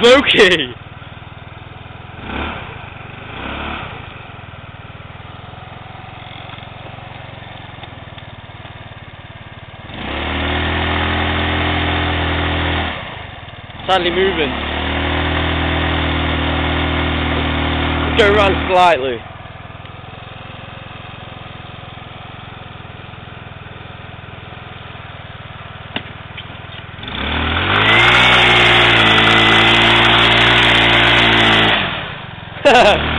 Smokey! Sadly moving. Go around slightly. Ha